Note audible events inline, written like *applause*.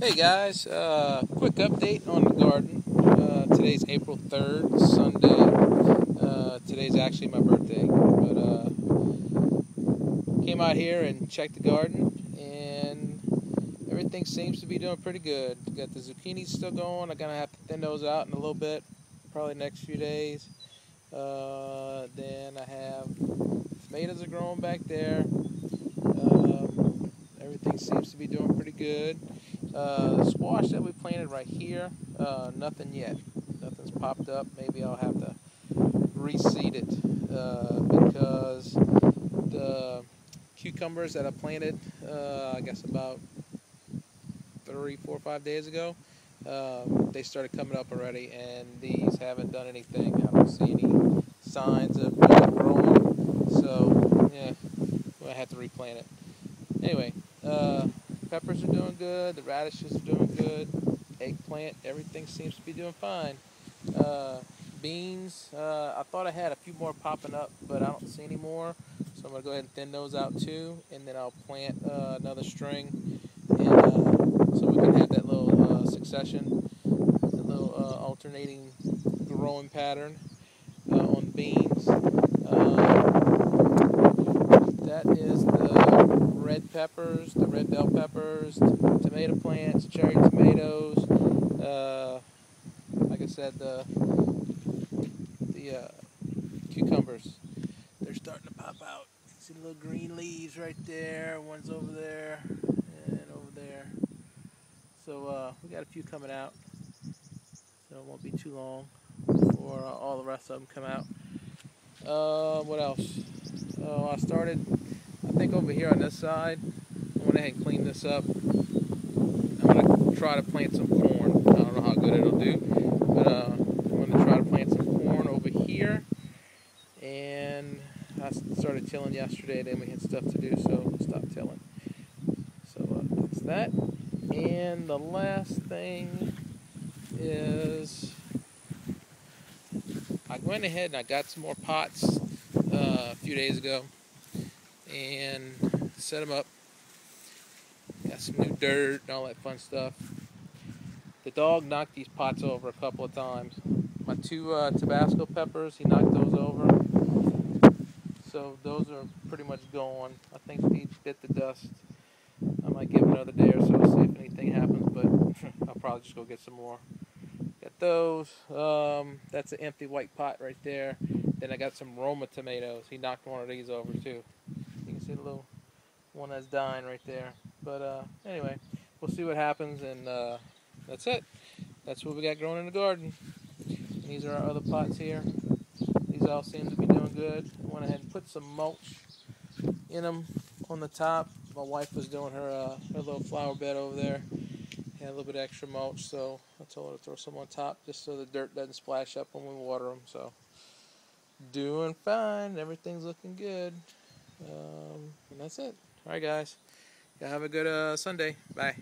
Hey guys, uh, quick update on the garden. Uh, today's April 3rd, Sunday. Uh, today's actually my birthday, but uh, came out here and checked the garden, and everything seems to be doing pretty good. Got the zucchinis still going. I'm gonna have to thin those out in a little bit, probably next few days. Uh, then I have tomatoes are growing back there. Um, everything seems to be doing pretty good. Uh, squash that we planted right here, uh, nothing yet. Nothing's popped up. Maybe I'll have to reseed it uh, because the cucumbers that I planted, uh, I guess about three, four, five days ago, uh, they started coming up already, and these haven't done anything. I don't see any signs of growing. So, yeah, I have to replant it. Anyway, uh, peppers are doing good. The radishes are doing good. Eggplant, everything seems to be doing fine. Uh, beans, uh, I thought I had a few more popping up, but I don't see any more. So I'm going to go ahead and thin those out too. And then I'll plant uh, another string. And, uh, so we can have that little uh, succession, the little uh, alternating growing pattern on beans. that is the red peppers, the red bell peppers, tomato plants, cherry tomatoes. Uh, like I said, the the uh, cucumbers, they're starting to pop out. See the little green leaves right there. One's over there and over there. So uh, we got a few coming out. So it won't be too long before uh, all the rest of them come out. Uh, what else? Oh, I started think over here on this side, I went ahead and cleaned this up. I'm going to try to plant some corn. I don't know how good it'll do, but uh, I'm going to try to plant some corn over here. And I started tilling yesterday, then we had stuff to do, so stopped tilling. So uh, that's that. And the last thing is I went ahead and I got some more pots uh, a few days ago and set them up. Got some new dirt and all that fun stuff. The dog knocked these pots over a couple of times. My two uh, Tabasco peppers, he knocked those over. So those are pretty much gone. I think they bit the dust. I might give another day or so to see if anything happens, but *laughs* I'll probably just go get some more. Got those. Um, that's an empty white pot right there. Then I got some Roma tomatoes. He knocked one of these over too see the little one that's dying right there. But uh, anyway, we'll see what happens, and uh, that's it. That's what we got growing in the garden. And these are our other pots here. These all seem to be doing good. I went ahead and put some mulch in them on the top. My wife was doing her uh, her little flower bed over there. Had a little bit extra mulch, so I told her to throw some on top just so the dirt doesn't splash up when we water them. So doing fine. Everything's looking good. Um, and that's it. All right, guys. Yeah, have a good uh, Sunday. Bye.